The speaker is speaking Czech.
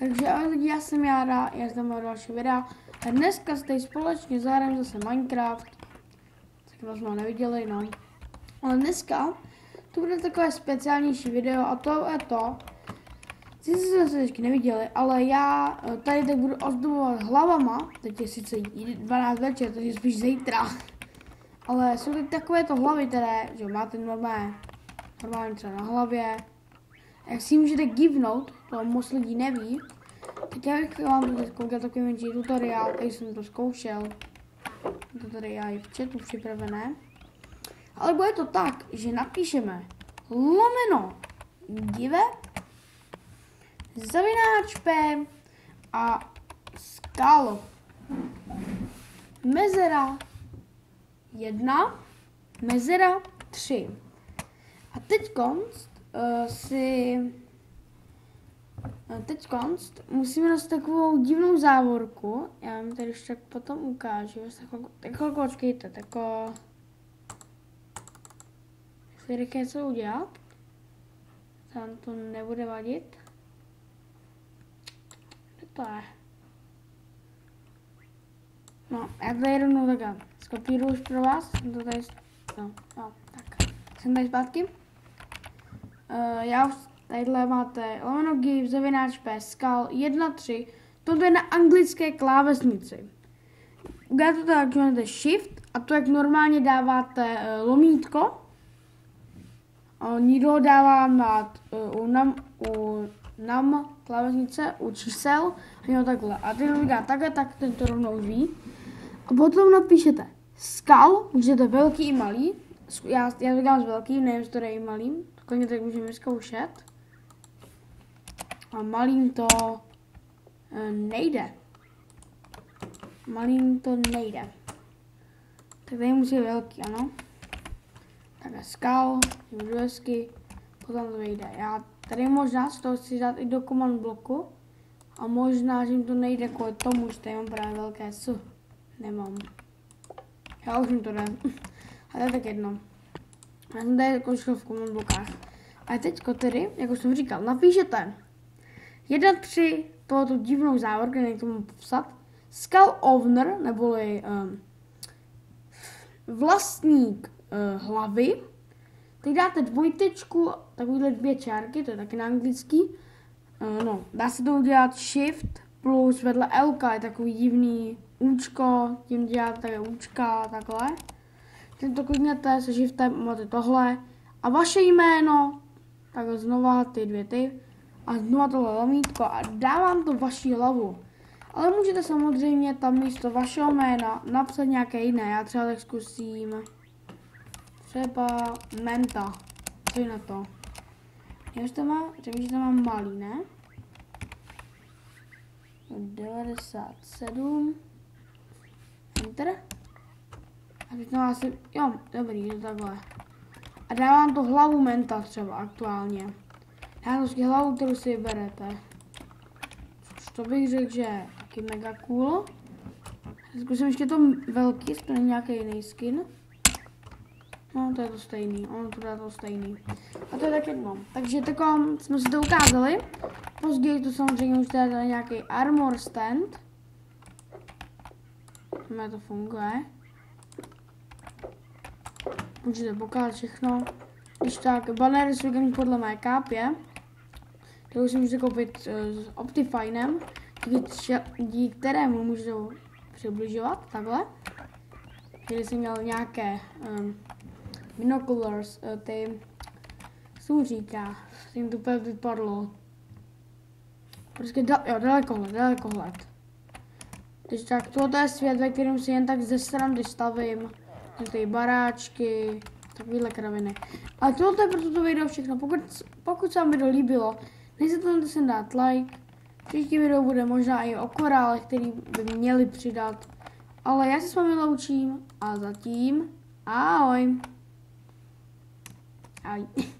Takže lidi, já jsem Jára, já jsem mého další videa. A dneska jste společně zahrajeme zase Minecraft. Tak vás jsme neviděli, no. Ale dneska to bude takové speciálnější video a to je to. Sice jste se ještě neviděli, ale já eh, tady tak budu ozdobovat hlavama. Teď je sice 12 večer, takže spíš zítra. Ale jsou teď takové to hlavy, které, že máte normálně, normálně třeba na hlavě, jak si můžete givnout, to moc lidí neví, tak já bych vám to teď koukat takový menší tutoriál, který jsem to zkoušel. To tady já i v chatu připravené. Ale bude to tak, že napíšeme lomeno give zavináč p a skal mezera 1 mezera 3. A teď konc uh, si teď konst, musíme nás takovou divnou závorku, já vám tady ještě potom ukážu, tak chvilku počkejte, tako... Si rychle co udělat, tam to nebude vadit. Je? No, já tady rovnou takhle skopíruju už pro vás, jsem to tady, no, no, tak, jsem tady zpátky. Uh, já už tadyhle máte lomeno give, zavináč skal 1, 3. Toto je na anglické klávesnici. Uděláte to tak, že shift a to jak normálně dáváte uh, lomítko. Uh, někdo ho dává nad, uh, u, nam, u nam klávesnice, u čísel a jo takhle. A ty dá takhle, tak ten to rovnou ví. A potom napíšete skal, můžete velký i malý. Já, já to dělám s velkým, nevím, jestli to i malým. Klidně tak můžeme zkoušet. A malým to e, nejde. Malým to nejde. Tak tady musí velký, ano. Tak skal, do hezky, potom to nejde. Já tady možná z toho chci dát i do command bloku. A možná, že jim to nejde kvůli tomu, že tady mám právě velké S. Nemám. Já už mi to jde. A to je tak jedno. Já jsem tady končil v blokách. A teďko tedy, jak už jsem říkal, napíšete 1, 3, tohoto divnou závorku, nevím tomu popsat, Skull Owner, neboli um, vlastník uh, hlavy, teď dáte dvojtečku, takovýhle dvě čárky, to je taky na anglický, uh, no, dá se to udělat shift plus vedle L je takový divný účko, tím děláte účka, takhle. To kliknete se shiftem, máte tohle a vaše jméno, tak znova ty dvě ty a znova tohle lomítko a dávám to vaší hlavu. Ale můžete samozřejmě tam místo vašeho jména napsat nějaké jiné. Já třeba tak zkusím třeba menta. Co je na to? Já už to má, řekl, že to mám malý, ne? 97 Enter. A teď to asi, jo, dobrý, je to takhle. A dávám to hlavu menta třeba aktuálně. Dávám to hlavu, kterou si berete. To bych řekl, že je taky mega cool. Zkusím ještě to velký, to není nějaký jiný skin. No, to je to stejný, ono to dá to stejný. A to je tak jedno. Takže takom jsme si to ukázali. Později to samozřejmě už tady nějaký armor stand. Jak to funguje můžete pokázat všechno. Když tak, bannery jsou podle mé kápě, kterou si můžete koupit uh, s Optifinem, díky, díky kterému můžu přibližovat, takhle. Když jsem měl nějaké um, binoculars, uh, ty, co říká, jim to úplně vypadlo. Prostě da, jo, dalekohled, dalekohled. Když tak, tohle je svět, ve kterém si jen tak ze srandy stavím ty baráčky, takovýhle kraviny. A tohle je pro toto video všechno. Pokud, pokud se vám video líbilo, nejste se dát like. Příští video bude možná i o korále, který by měli přidat. Ale já se s vámi loučím a zatím ahoj. Ahoj.